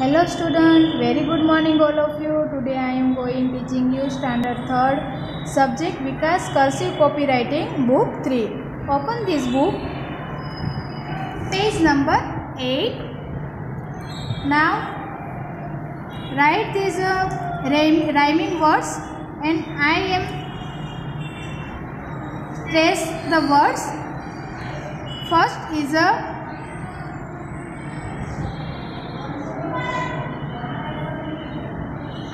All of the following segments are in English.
Hello student, very good morning all of you. Today I am going teaching you standard 3rd subject Vikas cursive copywriting book 3. Open this book. Page number 8. Now write these uh, rhyming words and I am trace the words. First is a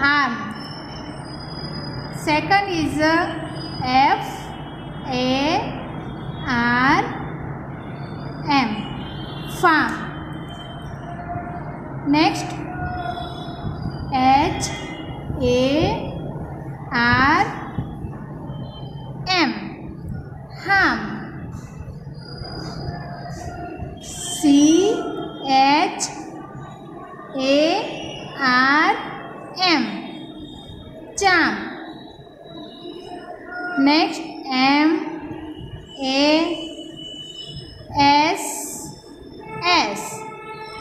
arm. Second is uh, F A R M farm. Next H A R M ham. C H A R M charm next M A S S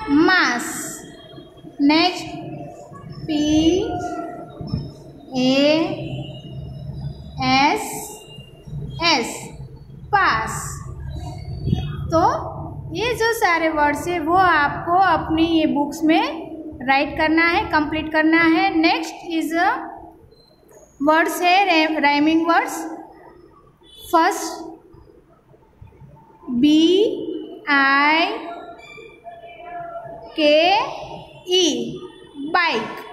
mass next P A S S pass तो ये जो सारे words है, वो आपको अपनी ये books में राइट करना है कंप्लीट करना है। नेक्स्ट इज़ वर्ड्स है rhyming words first B I K E bike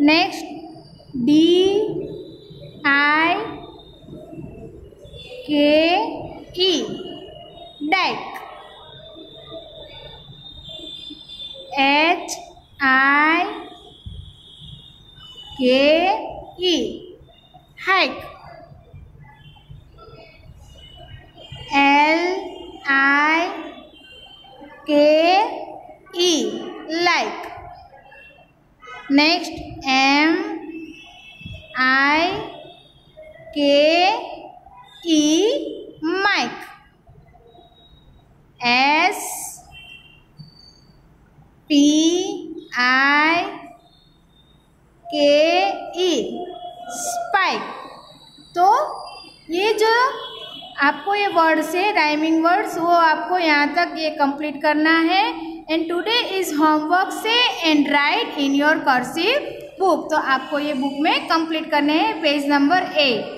next D I K E deck K-E hike. L-I-K-E like. Next M-I-K-E. S P जो आपको ये वर्ड्स है राइमिंग वर्ड्स वो आपको यहाँ तक ये कंप्लीट करना है। एंड टुडे इज़ होमवर्क से and write in your cursive book तो आपको ये बुक में कंप्लीट करने हैं पेज नंबर एट